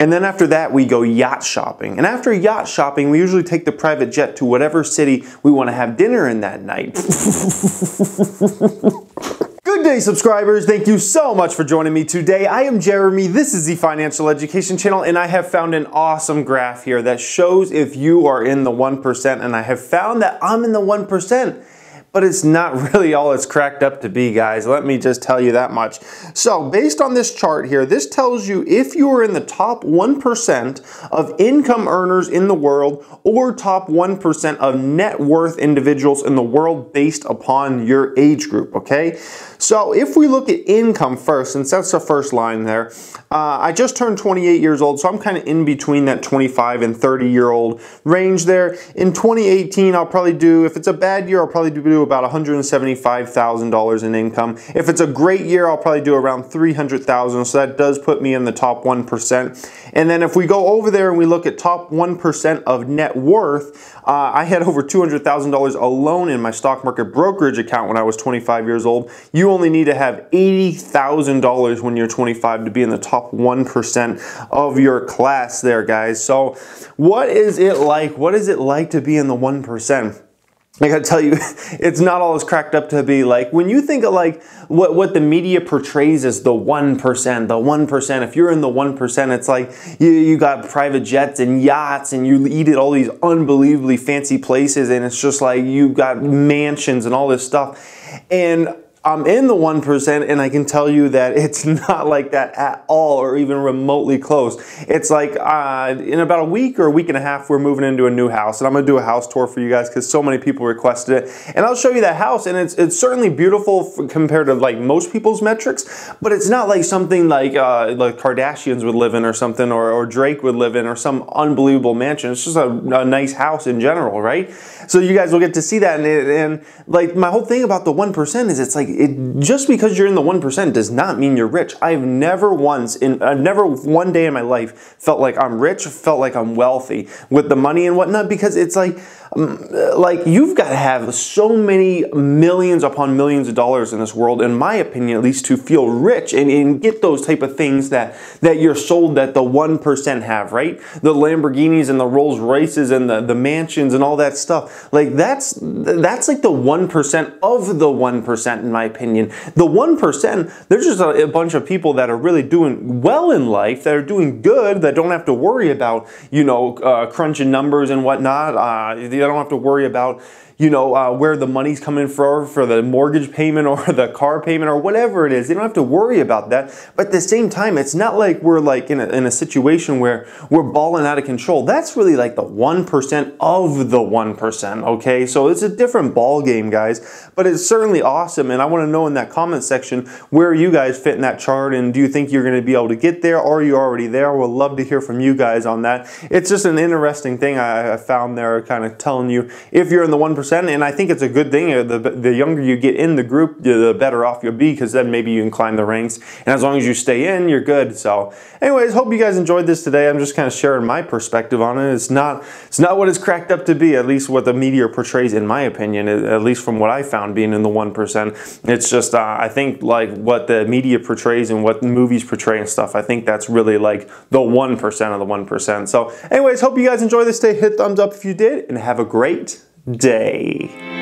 And then after that, we go yacht shopping. And after yacht shopping, we usually take the private jet to whatever city we want to have dinner in that night. Good day, subscribers. Thank you so much for joining me today. I am Jeremy. This is the Financial Education Channel, and I have found an awesome graph here that shows if you are in the 1%, and I have found that I'm in the 1% but it's not really all it's cracked up to be, guys. Let me just tell you that much. So based on this chart here, this tells you if you are in the top 1% of income earners in the world or top 1% of net worth individuals in the world based upon your age group, okay? So if we look at income first, since that's the first line there, uh, I just turned 28 years old, so I'm kind of in between that 25 and 30 year old range there. In 2018, I'll probably do, if it's a bad year, I'll probably do about $175,000 in income. If it's a great year, I'll probably do around $300,000. so that does put me in the top 1%. And then if we go over there and we look at top 1% of net worth, uh, I had over $200,000 alone in my stock market brokerage account when I was 25 years old. You only need to have $80,000 when you're 25 to be in the top 1% of your class there, guys. So what is it like? What is it like to be in the 1%? I gotta tell you, it's not all as cracked up to be. Like when you think of like what what the media portrays as the one percent, the one percent. If you're in the one percent, it's like you you got private jets and yachts, and you eat at all these unbelievably fancy places, and it's just like you got mansions and all this stuff. And I'm in the 1% and I can tell you that it's not like that at all or even remotely close. It's like uh, in about a week or a week and a half, we're moving into a new house and I'm gonna do a house tour for you guys because so many people requested it. And I'll show you that house and it's, it's certainly beautiful compared to like most people's metrics, but it's not like something like, uh, like Kardashians would live in or something or, or Drake would live in or some unbelievable mansion. It's just a, a nice house in general, right? So you guys will get to see that and, and like my whole thing about the 1% is it's like it, just because you're in the 1% does not mean you're rich. I've never once, in, I've never one day in my life felt like I'm rich, felt like I'm wealthy with the money and whatnot because it's like, like you've got to have so many millions upon millions of dollars in this world, in my opinion, at least to feel rich and, and get those type of things that, that you're sold that the 1% have, right? The Lamborghinis and the Rolls Royces and the, the mansions and all that stuff. Like that's, that's like the 1% of the 1% in my opinion. The 1%, there's just a, a bunch of people that are really doing well in life, that are doing good, that don't have to worry about, you know, uh, crunching numbers and whatnot. Uh, you don't have to worry about you know, uh, where the money's coming from for the mortgage payment or the car payment or whatever it is. They don't have to worry about that. But at the same time, it's not like we're like in a, in a situation where we're balling out of control. That's really like the 1% of the 1%, okay? So it's a different ball game, guys, but it's certainly awesome. And I want to know in that comment section where you guys fit in that chart and do you think you're going to be able to get there or are you already there? We'd love to hear from you guys on that. It's just an interesting thing I, I found there kind of telling you if you're in the 1%, percent and I think it's a good thing. Uh, the, the younger you get in the group, the better off you'll be because then maybe you can climb the ranks. And as long as you stay in, you're good. So anyways, hope you guys enjoyed this today. I'm just kind of sharing my perspective on it. It's not, it's not what it's cracked up to be, at least what the media portrays, in my opinion, at least from what I found being in the 1%. It's just, uh, I think like what the media portrays and what movies portray and stuff, I think that's really like the 1% of the 1%. So anyways, hope you guys enjoy this day. Hit thumbs up if you did and have a great day.